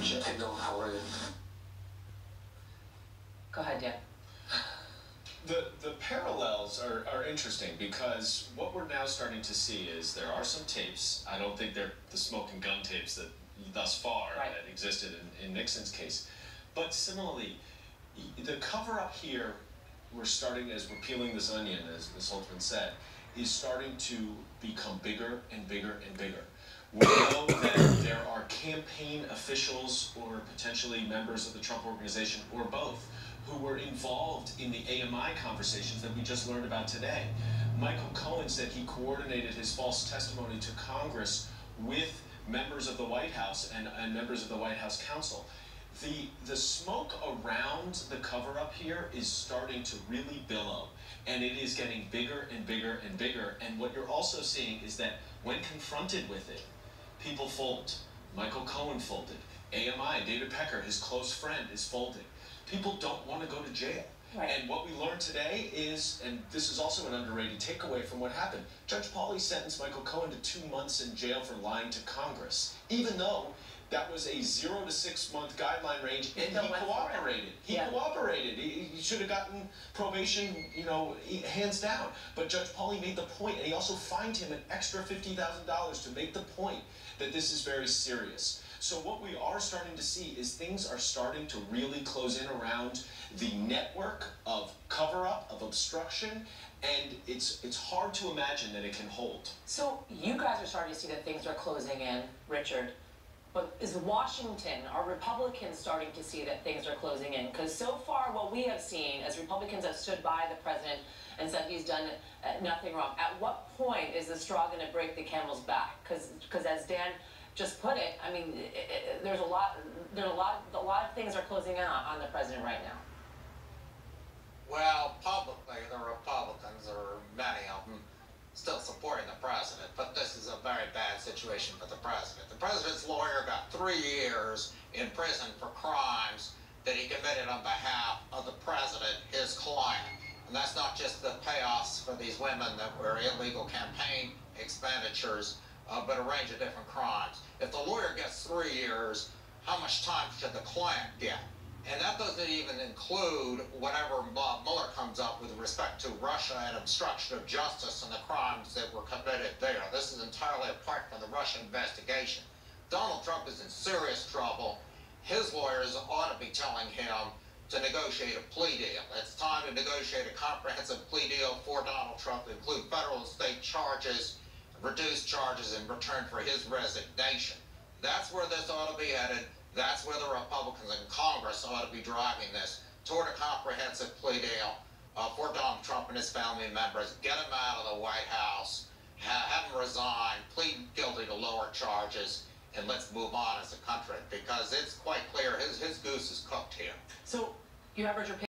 Jay. Hey, Nolan, how are you? Go ahead, Dan. The, the parallels are, are interesting because what we're now starting to see is there are some tapes. I don't think they're the smoke and gun tapes that thus far Right. that existed in, in Nixon's case. But similarly, the cover up here, we're starting as we're peeling this onion, as Ms. Holtzman said, is starting to become bigger and bigger and bigger. We know that there are campaign officials or potentially members of the Trump organization or both who were involved in the AMI conversations that we just learned about today. Michael Cohen said he coordinated his false testimony to Congress with members of the White House and, and members of the White House counsel. The, the smoke around the cover up here is starting to really billow and it is getting bigger and bigger and bigger. And what you're also seeing is that when confronted with it, people fold. Michael Cohen folded. AMI, David Pecker, his close friend, is folding. People don't want to go to jail. Right. And what we learned today is, and this is also an underrated takeaway from what happened, Judge Pauley sentenced Michael Cohen to two months in jail for lying to Congress, even though that was a zero to six month guideline range, and he went for it. cooperated. He Yeah. cooperated. He, he should have gotten probation, you know, hands down. But Judge Pauley made the point, and he also fined him an extra fifty thousand dollars to make the point that this is very serious. So what we are starting to see is things are starting to really close in around the network of cover up, of obstruction, and it's it's hard to imagine that it can hold. So you guys are starting to see that things are closing in, Richard. But is Washington, are Republicans starting to see that things are closing in? Because so far, what we have seen as Republicans have stood by the president and said he's done uh, nothing wrong. At what point is the straw going to break the camel's back? Because as Dan just put it, I mean, i i there's a lot, there's a lot, a lot of things are closing in on, on the president right now. Well, publicly, the Republicans, or many of them, still supporting the president, but this is a very bad situation for the president. The president's lawyer got three years in prison for crimes that he committed on behalf of the president, his client. And that's not just the payoffs for these women that were illegal campaign expenditures, uh, but a range of different crimes. If the lawyer gets three years, how much time should the client get? And that doesn't even include whatever Bob Mueller comes up respect to Russia and obstruction of justice and the crimes that were committed there. This is entirely apart from the Russian investigation. Donald Trump is in serious trouble. His lawyers ought to be telling him to negotiate a plea deal. It's time to negotiate a comprehensive plea deal for Donald Trump to include federal and state charges, reduce charges in return for his resignation. That's where this ought to be headed. That's where the Republicans in Congress ought to be driving this toward a comprehensive plea deal uh, for Donald Trump and his family members. Get him out of the White House, ha- have him resign, plead guilty to lower charges, and let's move on as a country because it's quite clear his, his goose is cooked here. So you have Richard